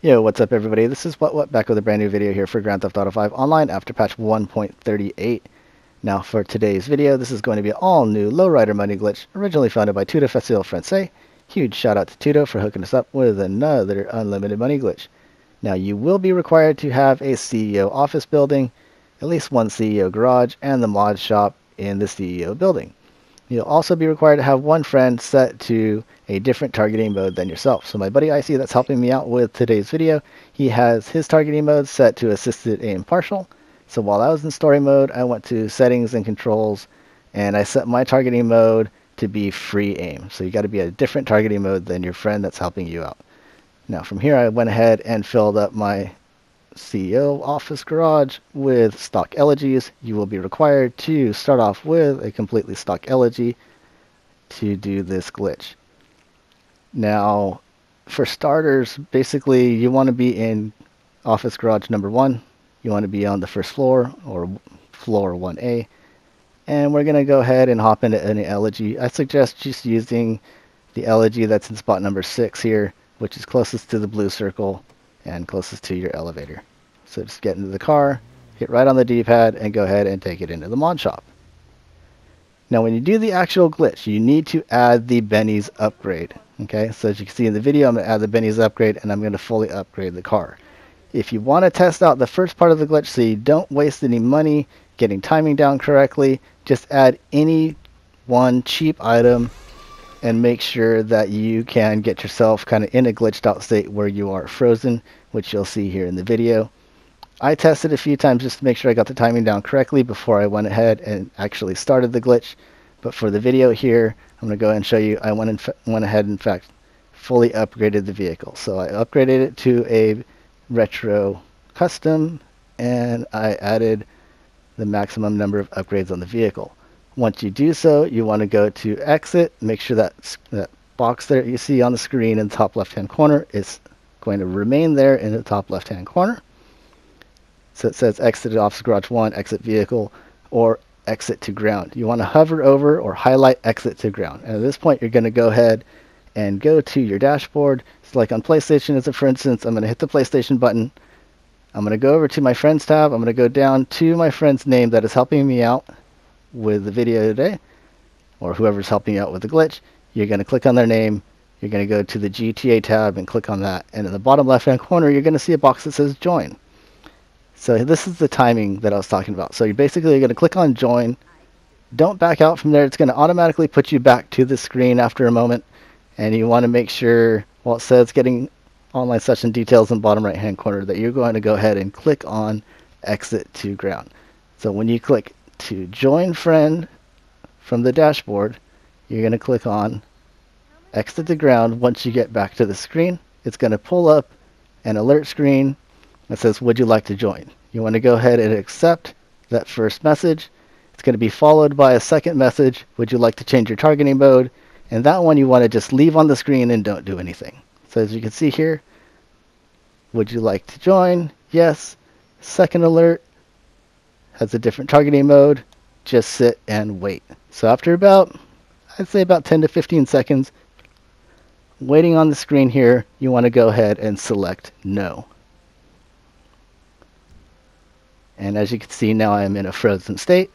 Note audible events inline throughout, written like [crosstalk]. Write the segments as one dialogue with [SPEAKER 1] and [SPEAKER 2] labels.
[SPEAKER 1] Yo, what's up everybody? This is What What back with a brand new video here for Grand Theft Auto 5 Online after patch 1.38. Now for today's video, this is going to be an all new lowrider money glitch originally founded by Tuto Facile Francais. Huge shout out to Tuto for hooking us up with another unlimited money glitch. Now you will be required to have a CEO office building, at least one CEO garage, and the mod shop in the CEO building. You'll also be required to have one friend set to a different targeting mode than yourself. So my buddy IC that's helping me out with today's video, he has his targeting mode set to assisted aim partial. So while I was in story mode, I went to settings and controls and I set my targeting mode to be free aim. So you got to be a different targeting mode than your friend that's helping you out. Now from here I went ahead and filled up my CEO office garage with stock elegies. You will be required to start off with a completely stock elegy to do this glitch. Now, for starters, basically you want to be in office garage number one. You want to be on the first floor or floor 1A. And we're going to go ahead and hop into any elegy. I suggest just using the elegy that's in spot number six here, which is closest to the blue circle and closest to your elevator. So just get into the car, hit right on the D-pad, and go ahead and take it into the mod shop. Now when you do the actual glitch, you need to add the Benny's upgrade. Okay, so as you can see in the video, I'm going to add the Benny's upgrade and I'm going to fully upgrade the car. If you want to test out the first part of the glitch so you don't waste any money getting timing down correctly, just add any one cheap item and make sure that you can get yourself kind of in a glitched out state where you are frozen, which you'll see here in the video. I tested a few times just to make sure I got the timing down correctly before I went ahead and actually started the glitch. But for the video here, I'm going to go ahead and show you I went, went ahead in fact fully upgraded the vehicle. So I upgraded it to a retro custom and I added the maximum number of upgrades on the vehicle. Once you do so, you want to go to exit, make sure that that box there you see on the screen in the top left hand corner is going to remain there in the top left hand corner. So it says exit office garage 1, exit vehicle, or exit to ground. You want to hover over or highlight exit to ground. And at this point, you're going to go ahead and go to your dashboard. So like on PlayStation, as a for instance, I'm going to hit the PlayStation button. I'm going to go over to my friends tab. I'm going to go down to my friend's name that is helping me out with the video today, or whoever's helping you out with the glitch. You're going to click on their name. You're going to go to the GTA tab and click on that. And in the bottom left hand corner, you're going to see a box that says join. So this is the timing that I was talking about. So you're basically going to click on join. Don't back out from there. It's going to automatically put you back to the screen after a moment. And you want to make sure, while it says getting online session details in the bottom right hand corner, that you're going to go ahead and click on exit to ground. So when you click to join friend from the dashboard, you're going to click on exit the ground once you get back to the screen. It's going to pull up an alert screen that says, would you like to join? You want to go ahead and accept that first message. It's going to be followed by a second message, would you like to change your targeting mode? And that one you want to just leave on the screen and don't do anything. So as you can see here, would you like to join? Yes. Second alert has a different targeting mode. Just sit and wait. So after about, I'd say about 10 to 15 seconds, waiting on the screen here, you want to go ahead and select no. And as you can see now I am in a frozen state.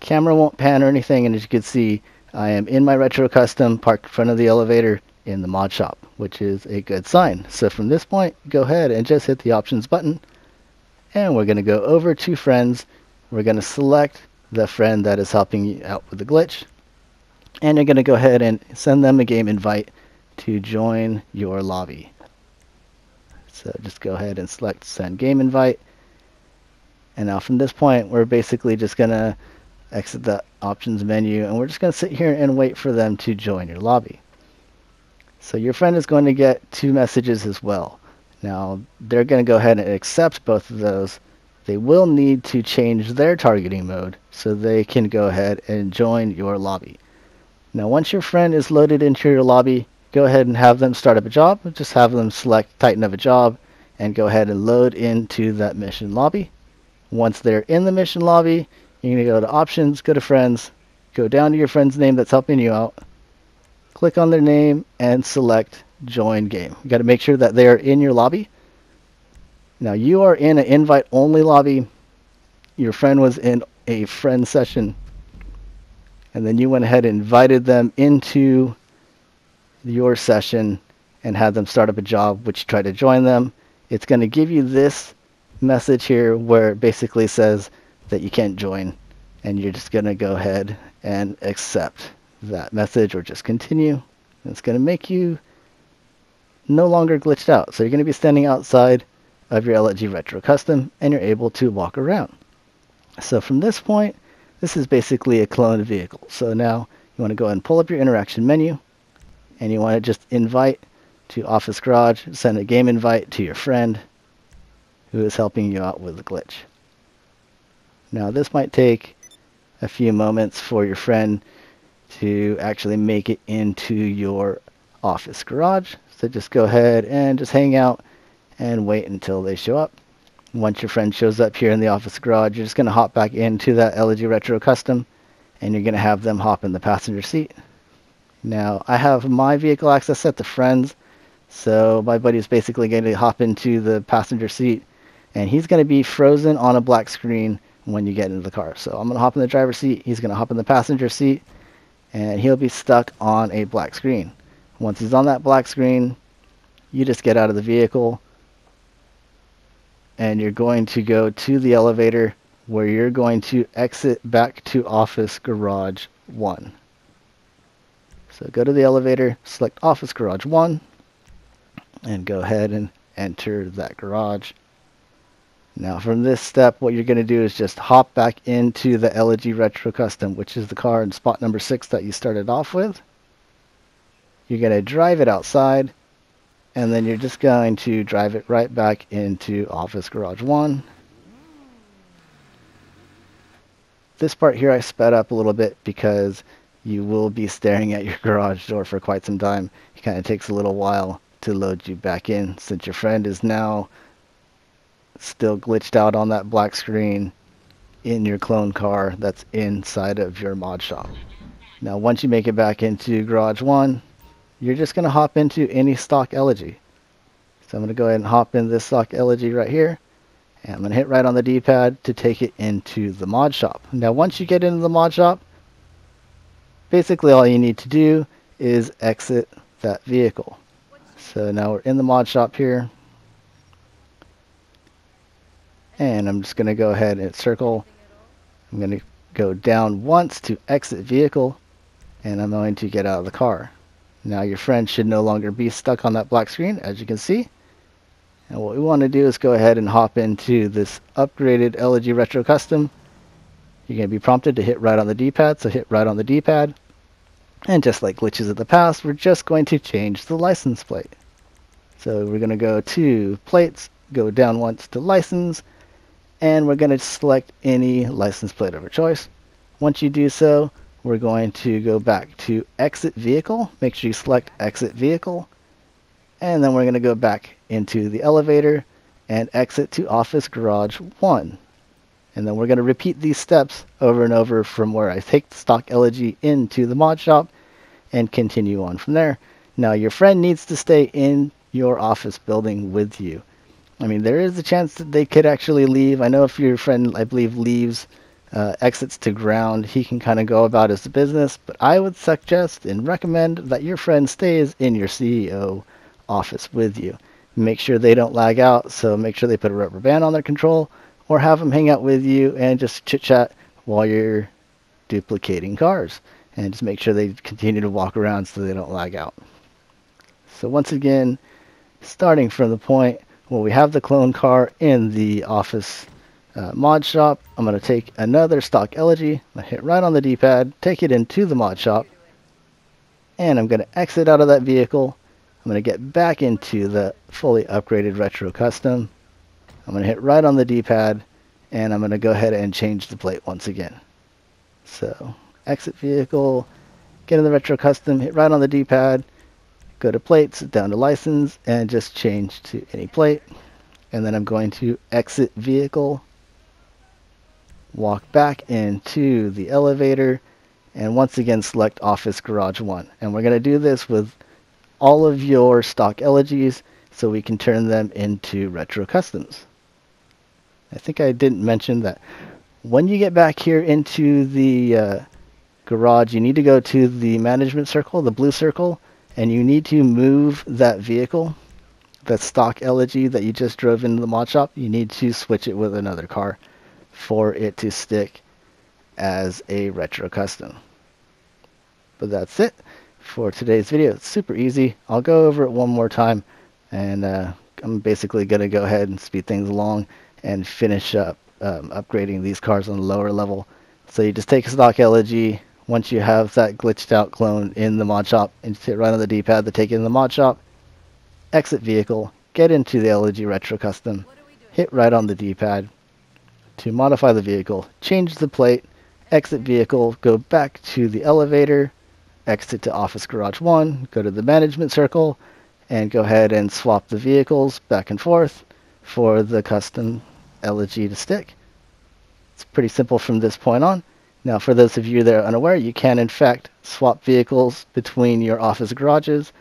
[SPEAKER 1] Camera won't pan or anything and as you can see I am in my retro custom parked in front of the elevator in the mod shop which is a good sign. So from this point go ahead and just hit the options button and we're going to go over to friends. We're going to select the friend that is helping you out with the glitch and you're going to go ahead and send them a game invite to join your lobby. So just go ahead and select send game invite and now from this point, we're basically just going to exit the options menu and we're just going to sit here and wait for them to join your lobby. So your friend is going to get two messages as well. Now they're going to go ahead and accept both of those. They will need to change their targeting mode so they can go ahead and join your lobby. Now once your friend is loaded into your lobby, go ahead and have them start up a job. Just have them select Titan of a job and go ahead and load into that mission lobby. Once they're in the mission lobby, you're going to go to options, go to friends, go down to your friend's name that's helping you out, click on their name, and select join game. You got to make sure that they are in your lobby. Now you are in an invite only lobby. Your friend was in a friend session. And then you went ahead and invited them into your session and had them start up a job, which you try to join them. It's going to give you this message here where it basically says that you can't join. And you're just going to go ahead and accept that message or just continue. It's going to make you no longer glitched out. So you're going to be standing outside of your Elegy Retro Custom and you're able to walk around. So from this point, this is basically a cloned vehicle. So now you want to go ahead and pull up your interaction menu and you want to just invite to Office Garage, send a game invite to your friend who is helping you out with the glitch. Now this might take a few moments for your friend to actually make it into your Office Garage. So just go ahead and just hang out and wait until they show up. Once your friend shows up here in the office garage, you're just going to hop back into that Elegy Retro Custom and you're going to have them hop in the passenger seat. Now, I have my vehicle access set to friends, so my buddy is basically going to hop into the passenger seat and he's going to be frozen on a black screen when you get into the car. So I'm going to hop in the driver's seat, he's going to hop in the passenger seat, and he'll be stuck on a black screen. Once he's on that black screen, you just get out of the vehicle and you're going to go to the elevator where you're going to exit back to Office Garage 1. So go to the elevator, select Office Garage 1, and go ahead and enter that garage. Now from this step, what you're going to do is just hop back into the Elegy Retro Custom, which is the car in spot number 6 that you started off with. You're going to drive it outside and then you're just going to drive it right back into Office Garage 1. This part here I sped up a little bit because you will be staring at your [laughs] garage door for quite some time. It kind of takes a little while to load you back in since your friend is now still glitched out on that black screen in your clone car that's inside of your mod shop. Now once you make it back into Garage 1, you're just going to hop into any stock elegy. So I'm going to go ahead and hop in this stock elegy right here. And I'm going to hit right on the D-pad to take it into the mod shop. Now once you get into the mod shop, basically all you need to do is exit that vehicle. So now we're in the mod shop here. And I'm just going to go ahead and circle. I'm going to go down once to exit vehicle. And I'm going to get out of the car. Now your friend should no longer be stuck on that black screen, as you can see. And what we want to do is go ahead and hop into this upgraded Elegy Retro Custom. You're going to be prompted to hit right on the D-pad, so hit right on the D-pad. And just like glitches of the past, we're just going to change the license plate. So we're going to go to plates, go down once to license, and we're going to select any license plate of our choice. Once you do so, we're going to go back to exit vehicle. Make sure you select exit vehicle. And then we're going to go back into the elevator and exit to office garage 1. And then we're going to repeat these steps over and over from where I take the stock elegy into the mod shop and continue on from there. Now your friend needs to stay in your office building with you. I mean, there is a chance that they could actually leave. I know if your friend, I believe, leaves uh, exits to ground, he can kind of go about his business. But I would suggest and recommend that your friend stays in your CEO office with you. Make sure they don't lag out, so make sure they put a rubber band on their control or have them hang out with you and just chit chat while you're duplicating cars. And just make sure they continue to walk around so they don't lag out. So once again, starting from the point where we have the clone car in the office uh, mod shop. I'm going to take another stock elegy. To hit right on the D-pad, take it into the mod shop, and I'm going to exit out of that vehicle. I'm going to get back into the fully upgraded Retro Custom. I'm going to hit right on the D-pad, and I'm going to go ahead and change the plate once again. So, exit vehicle, get in the Retro Custom, hit right on the D-pad, go to plates, down to license, and just change to any plate. And then I'm going to exit vehicle, walk back into the elevator, and once again select Office Garage 1. And we're going to do this with all of your stock elegies. so we can turn them into retro customs. I think I didn't mention that when you get back here into the uh, garage, you need to go to the management circle, the blue circle, and you need to move that vehicle, that stock Elegy that you just drove into the mod shop, you need to switch it with another car for it to stick as a retro custom. But that's it for today's video. It's super easy. I'll go over it one more time and uh, I'm basically going to go ahead and speed things along and finish up um, upgrading these cars on the lower level. So you just take a stock Elegy. Once you have that glitched out clone in the mod shop and just hit right on the D-pad to take it in the mod shop, exit vehicle, get into the Elegy Retro Custom, hit right on the D-pad to modify the vehicle, change the plate, exit vehicle, go back to the elevator, exit to Office Garage 1, go to the management circle, and go ahead and swap the vehicles back and forth for the custom Elegy to stick. It's pretty simple from this point on. Now, for those of you that are unaware, you can in fact swap vehicles between your office garages.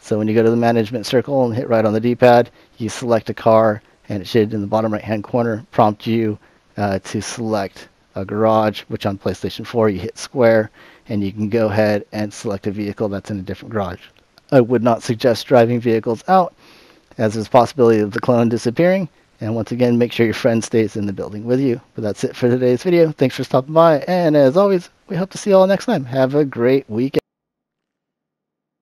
[SPEAKER 1] So when you go to the management circle and hit right on the D-pad, you select a car, and it should in the bottom right-hand corner prompt you uh, to select a garage, which on PlayStation 4 you hit square, and you can go ahead and select a vehicle that's in a different garage. I would not suggest driving vehicles out, as there's a possibility of the clone disappearing. And once again, make sure your friend stays in the building with you. But that's it for today's video. Thanks for stopping by. And as always, we hope to see you all next time. Have a great weekend.